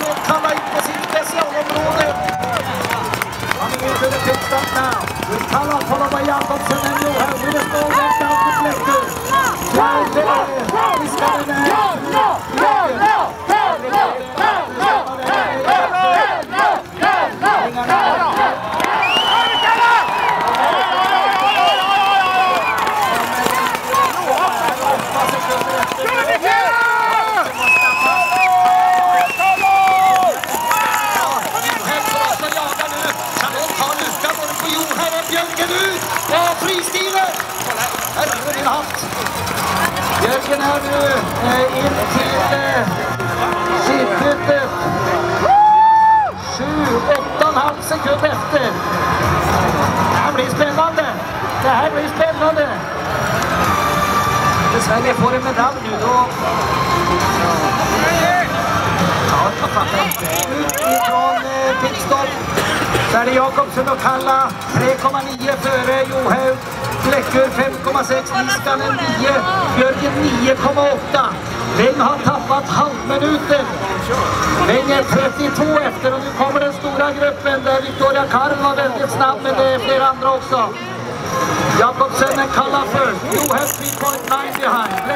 kan ta vei på sitt spesialområde. Han leder tilstandene. Uttaler for Lomme Jacobsen enn Johaug. Det står rett av på Flekkhaug. Fjerde, fristilen! Här har vi haft. Björken är nu eh, in till eh, skidbytet. Sju, åtta och en halv sekund efter. Det här blir spännande. Det här blir spännande. När Sverige får en medalj nu då... Ja, jag fattar inte. Där är Jakobsen och Kalla 3,9 före Johaug. Fläckur 5,6, Niskanen 9, Björgen 9,8. Weng har tappat halvminuten. Weng är 32 efter och nu kommer den stora gruppen där Victoria Karl var väldigt snabb men det är flera andra också. Jakobsen and Kalla först. Johaug 3.9 behind.